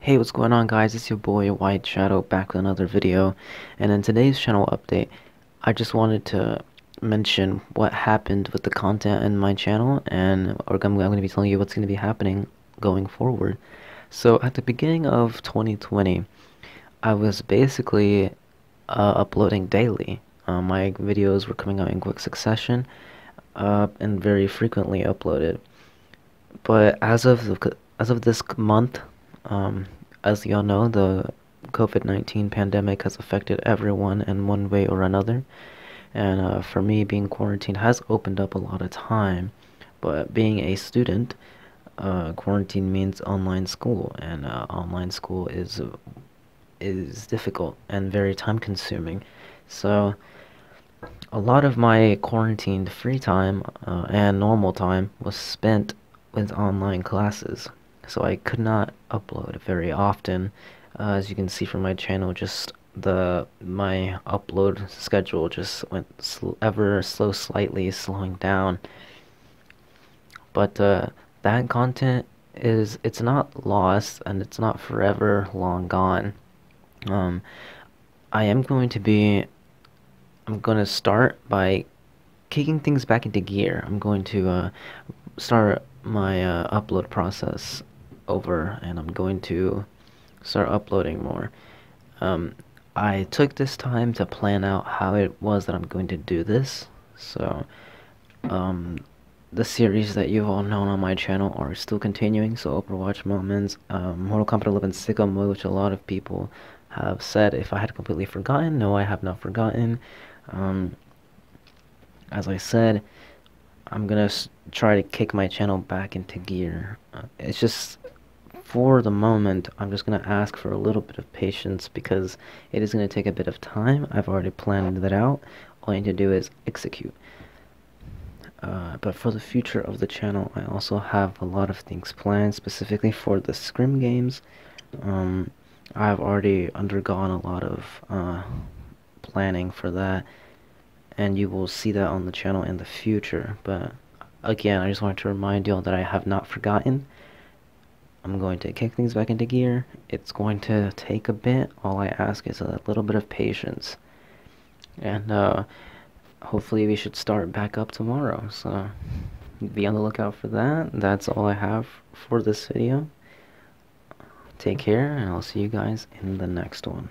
Hey, what's going on guys? It's your boy White Shadow back with another video. And in today's channel update, I just wanted to mention what happened with the content in my channel and I'm going to be telling you what's going to be happening going forward. So at the beginning of 2020, I was basically uh, uploading daily. Uh, my videos were coming out in quick succession uh, and very frequently uploaded. But as of the, as of this month, um, as y'all know, the COVID-19 pandemic has affected everyone in one way or another. And uh, for me, being quarantined has opened up a lot of time. But being a student, uh, quarantine means online school, and uh, online school is is difficult and very time consuming. So a lot of my quarantined free time uh, and normal time was spent with online classes so I could not upload very often. Uh, as you can see from my channel, just the my upload schedule just went sl ever so slightly slowing down. But uh, that content is it's not lost and it's not forever long gone. Um, I am going to be I'm going to start by kicking things back into gear. I'm going to uh, start my uh, upload process over and I'm going to start uploading more. Um, I took this time to plan out how it was that I'm going to do this. So, um, the series that you've all known on my channel are still continuing. So, Overwatch Moments, um, Mortal Kombat 11 Sicko Mode, which a lot of people have said if I had completely forgotten. No, I have not forgotten. Um, as I said, I'm gonna try to kick my channel back into gear. Uh, it's just for the moment, I'm just going to ask for a little bit of patience because it is going to take a bit of time. I've already planned that out. All I need to do is execute. Uh, but for the future of the channel, I also have a lot of things planned, specifically for the Scrim games. Um, I've already undergone a lot of uh, planning for that, and you will see that on the channel in the future. But again, I just wanted to remind you all that I have not forgotten. I'm going to kick things back into gear. It's going to take a bit. All I ask is a little bit of patience. And uh, hopefully we should start back up tomorrow. So be on the lookout for that. That's all I have for this video. Take care, and I'll see you guys in the next one.